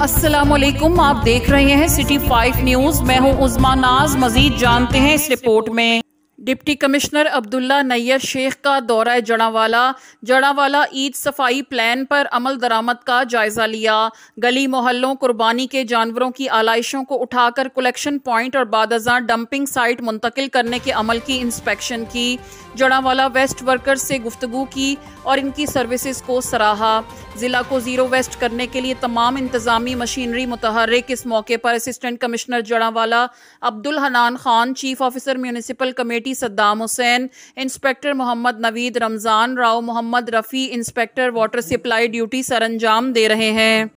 वालेकुम आप देख रहे हैं सिटी फाइव न्यूज़ मैं हूँ उजमा नाज, मजीद जानते हैं इस रिपोर्ट में। डिप्टी कमिश्नर अब्दुल्ला नैयर शेख का दौरा जड़ावाला। जड़ावाला ईद सफ़ाई प्लान पर अमल दरामद का जायजा लिया। गली मोहल्लों, कुर्बानी के जानवरों की आलाइशों को उठाकर कलेक्शन पॉइंट और बादजा डंपिंग साइट मुंतकिल करने के अमल की इंस्पेक्शन की। जड़ावाला वेस्ट वर्कर्स से गुफ्तगु की और इनकी सर्विसेज़ को सराहा। ज़िला को ज़ीरो वेस्ट करने के लिए तमाम इंतज़ामी मशीनरी मुतहरक इस मौके पर assistant commissioner Jaranwala Abdul Hanan Khan, chief officer municipal committee Saddam Hussain, inspector Mohammad Naveed Ramzan Rao, Mohammad Rafi, inspector water supply duty सरंजाम दे रहे हैं।